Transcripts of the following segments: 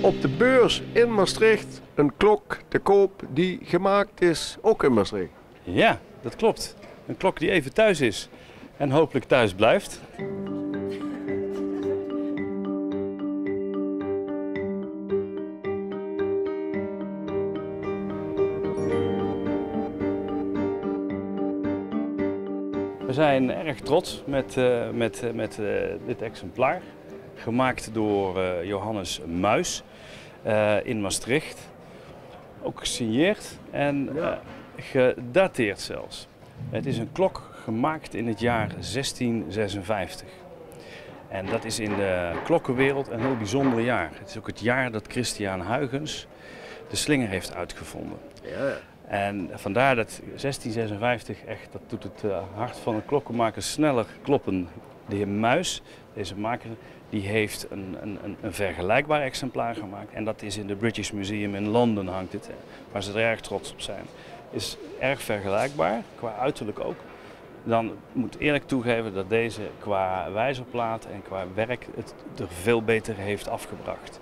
Op de beurs in Maastricht een klok te koop die gemaakt is, ook in Maastricht. Ja, dat klopt. Een klok die even thuis is en hopelijk thuis blijft. We zijn erg trots met, uh, met, uh, met uh, dit exemplaar. Gemaakt door Johannes Muis in Maastricht. Ook gesigneerd en gedateerd zelfs. Het is een klok gemaakt in het jaar 1656. En dat is in de klokkenwereld een heel bijzonder jaar. Het is ook het jaar dat Christian Huygens de slinger heeft uitgevonden. Ja. En vandaar dat 1656 echt, dat doet het eh, hart van een klokkenmaker sneller kloppen. De heer Muis, deze maker, die heeft een, een, een, vergelijkbaar exemplaar gemaakt. En dat is in de British Museum in Londen hangt het, waar ze er erg trots op zijn. Is erg vergelijkbaar, qua uiterlijk ook. Dan moet eerlijk toegeven dat deze qua wijzerplaat en qua werk het er veel beter heeft afgebracht.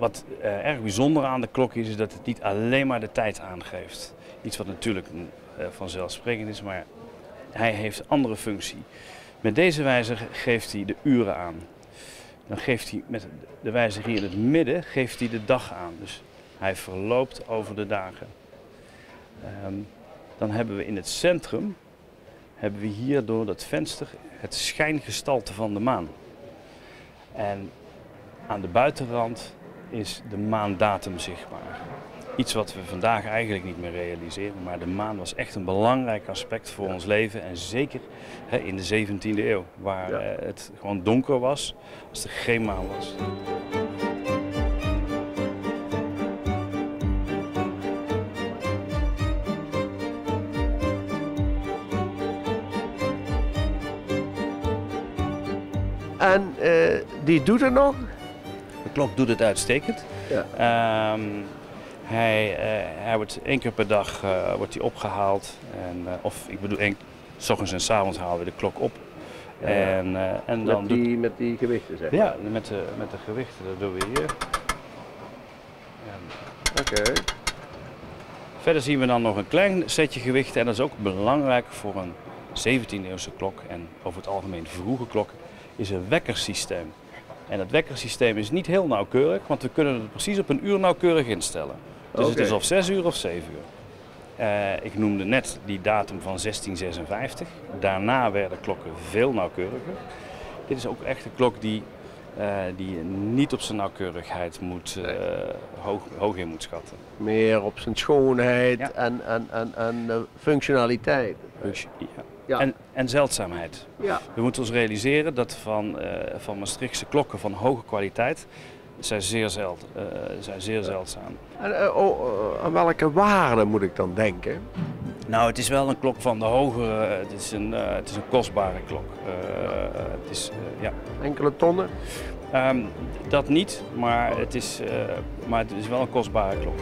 Wat eh, erg bijzonder aan de klok is, is dat het niet alleen maar de tijd aangeeft. Iets wat natuurlijk eh, vanzelfsprekend is, maar hij heeft andere functie. Met deze wijzer geeft hij de uren aan. Dan geeft hij met de wijzer hier in het midden geeft hij de dag aan. Dus hij verloopt over de dagen. Ehm, dan hebben we in het centrum, hebben we hier door dat venster het schijngestalte van de maan. En aan de buitenrand is de maandatum zichtbaar. Iets wat we vandaag eigenlijk niet meer realiseren, maar de maan was echt een belangrijk aspect voor ons leven. En zeker hè, in de 17e eeuw, waar Ja. eh, het gewoon donker was als er geen maan was. En eh, die doet het nog? De klok doet het uitstekend. Ja. Ehm, hij, eh, hij wordt één keer per dag eh, wordt hij opgehaald. En, eh, of ik bedoel, één, s ochtends en s avonds halen we de klok op. Ja. En, en dan Met doet die, met die gewichten, zeg maar. Ja, met de, met de gewichten, dat doen we hier. En Oké. verder zien we dan nog een klein setje gewichten en dat is ook belangrijk voor een 17e-eeuwse klok en over het algemeen vroege klokken, is een wekkersysteem. En dat wekkersysteem is niet heel nauwkeurig, want we kunnen het precies op een uur nauwkeurig instellen. Dus het is of 6 uur of 7 uur. Eh, ik noemde net die datum van 1656. Daarna werden klokken veel nauwkeuriger. Dit is ook echt een klok die, eh, die je niet op zijn nauwkeurigheid moet, eh, hoog, hoog in moet schatten. Meer op zijn schoonheid Ja. en, en, en, en de functionaliteit. Ja. En, en zeldzaamheid. Ja. We moeten ons realiseren dat van, eh, van Maastrichtse klokken van hoge kwaliteit zijn zeer, zeld, eh, zijn zeer zeldzaam. En eh, oh, aan welke waarde moet ik dan denken? Nou, het is wel een klok van de hogere, het is een, het is een kostbare klok. Het is, ja. Enkele tonnen? Ehm, dat niet, maar het, is, maar het is wel een kostbare klok.